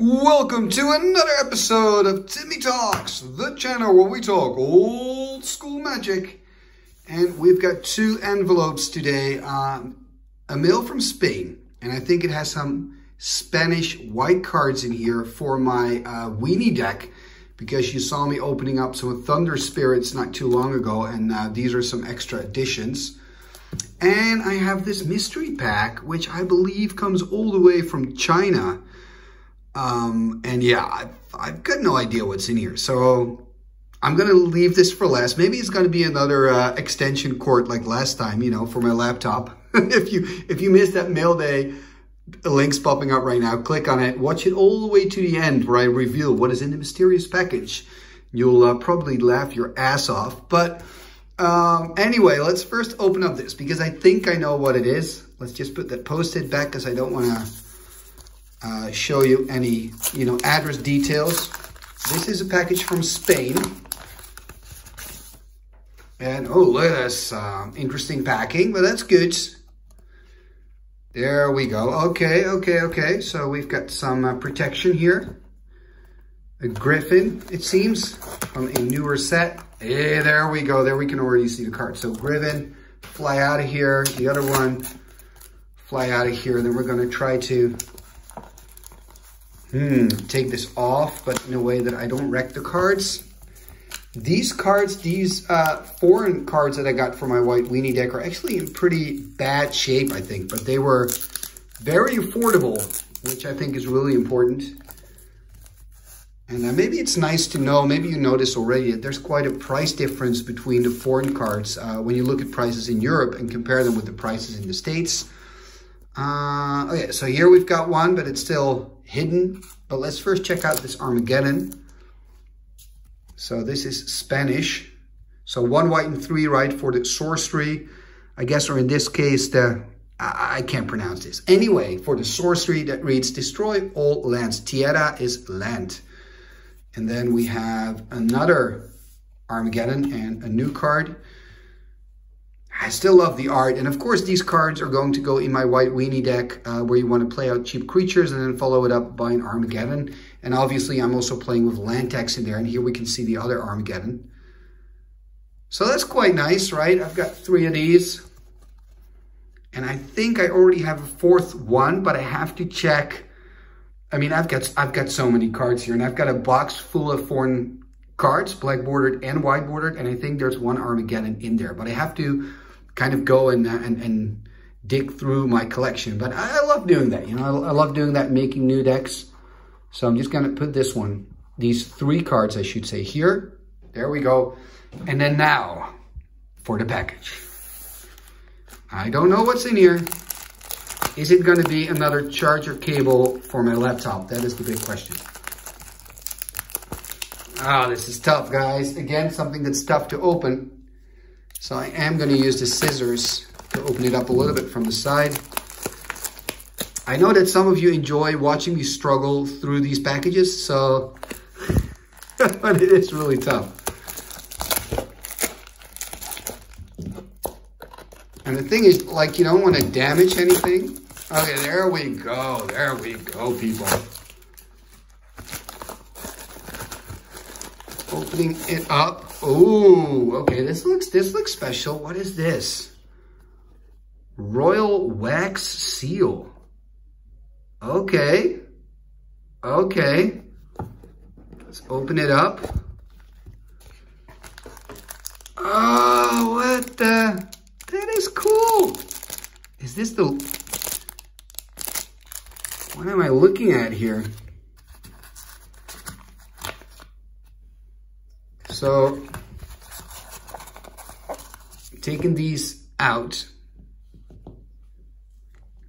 Welcome to another episode of Timmy Talks, the channel where we talk old school magic. And we've got two envelopes today. Um, a mail from Spain, and I think it has some Spanish white cards in here for my uh, weenie deck because you saw me opening up some Thunder Spirits not too long ago, and uh, these are some extra additions. And I have this mystery pack, which I believe comes all the way from China. Um, and yeah, I've, I've, got no idea what's in here. So I'm going to leave this for last. Maybe it's going to be another uh, extension cord like last time, you know, for my laptop. if you if you missed that mail day, the link's popping up right now. Click on it. Watch it all the way to the end where I reveal what is in the mysterious package. You'll uh, probably laugh your ass off. But um, anyway, let's first open up this because I think I know what it is. Let's just put that post-it back because I don't want to uh, show you any, you know, address details. This is a package from Spain. And, oh, look at this. Uh, interesting packing, but that's good. There we go. Okay, okay, okay. So we've got some uh, protection here. A Griffin, it seems, from a newer set. Hey, there we go. There we can already see the card. So Griffin, fly out of here. The other one, fly out of here. Then we're going to try to Hmm, take this off, but in a way that I don't wreck the cards. These cards, these uh, foreign cards that I got for my white weenie deck are actually in pretty bad shape, I think. But they were very affordable, which I think is really important. And uh, maybe it's nice to know, maybe you notice already that there's quite a price difference between the foreign cards uh, when you look at prices in Europe and compare them with the prices in the States. Uh, okay, so here we've got one, but it's still hidden. But let's first check out this Armageddon. So this is Spanish. So one white and three right for the sorcery. I guess, or in this case, the I, can't pronounce this. Anyway, for the sorcery that reads destroy all lands. Tierra is land. And then we have another Armageddon and a new card. I still love the art. And of course, these cards are going to go in my white weenie deck uh, where you want to play out cheap creatures and then follow it up by an Armageddon. And obviously, I'm also playing with Land Tax in there. And here we can see the other Armageddon. So that's quite nice, right? I've got three of these. And I think I already have a fourth one, but I have to check. I mean, I've got I've got so many cards here, and I've got a box full of foreign cards, black bordered and white bordered, and I think there's one Armageddon in there. But I have to kind of go and, and, and dig through my collection. But I, I love doing that. You know, I, I, love doing that, making new decks. So I'm just going to put this one, these three cards, I should say, here. There we go. And then now for the package. I don't know what's in here. Is it going to be another charger cable for my laptop? That is the big question. Ah, oh, this is tough, guys. Again, something that's tough to open. So I am going to use the scissors to open it up a little bit from the side. I know that some of you enjoy watching me struggle through these packages, so but it is really tough. And the thing is, like, you don't want to damage anything. Okay, there we go. There we go, people. Opening it up. Oh, okay. This looks this looks special. What is this? Royal wax seal. Okay. Okay. Let's open it up. Oh, what the? That is cool. Is this the... What am I looking at here? So, taking these out,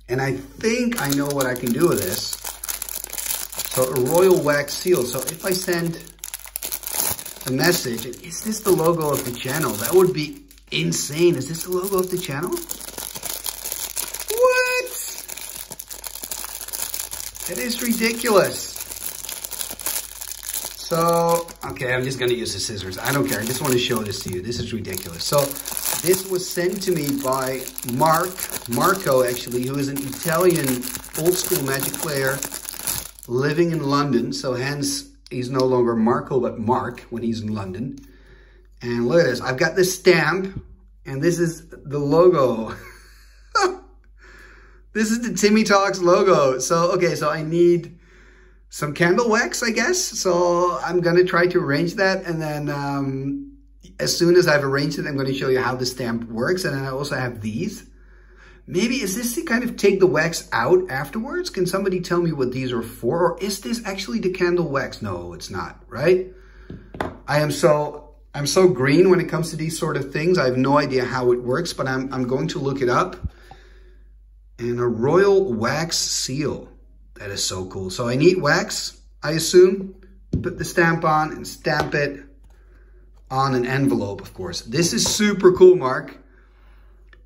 and I think I know what I can do with this. So a royal wax seal. So if I send a message, is this the logo of the channel? That would be insane. Is this the logo of the channel? What? That is ridiculous. So, okay, I'm just going to use the scissors. I don't care. I just want to show this to you. This is ridiculous. So, this was sent to me by Mark, Marco actually, who is an Italian old school magic player. living in London. So hence, he's no longer Marco, but Mark when he's in London. And look at this. I've got this stamp, and this is the logo. this is the Timmy Talks logo. So, okay, so I need some candle wax, I guess. So I'm going to try to arrange that. And then um, as soon as I've arranged it, I'm going to show you how the stamp works. And then I also have these. Maybe is this to kind of take the wax out afterwards? Can somebody tell me what these are for? Or is this actually the candle wax? No, it's not, right? I am so, I'm so green when it comes to these sort of things. I have no idea how it works, but I'm, I'm going to look it up. And a royal wax seal. That is so cool. So I need wax, I assume. Put the stamp on and stamp it on an envelope, of course. This is super cool, Mark.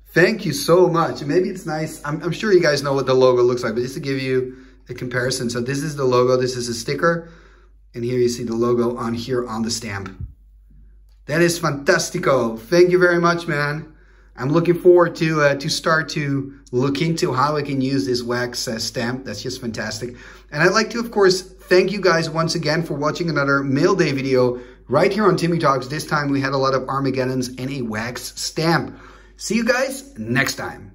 Thank you so much. Maybe it's nice. I'm, I'm, sure you guys know what the logo looks like, but just to give you a comparison. So this is the logo. This is a sticker. And here you see the logo on here on the stamp. That is fantastico. Thank you very much, man. I'm looking forward to uh, to start to look into how I can use this wax uh, stamp. That's just fantastic. And I'd like to, of course, thank you guys once again for watching another Mail Day video right here on Timmy Talks. This time we had a lot of Armageddons and a wax stamp. See you guys next time.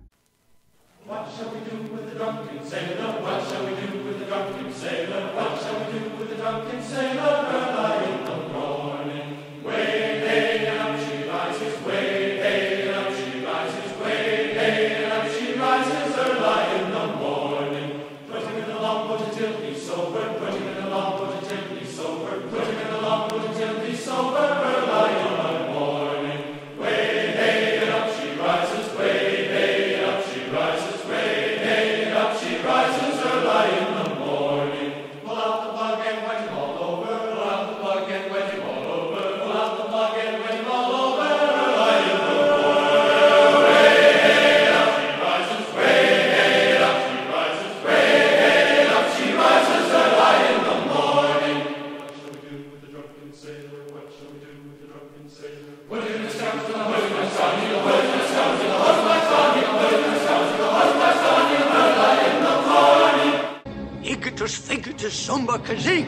Igitus, figitus, sumba, kazee.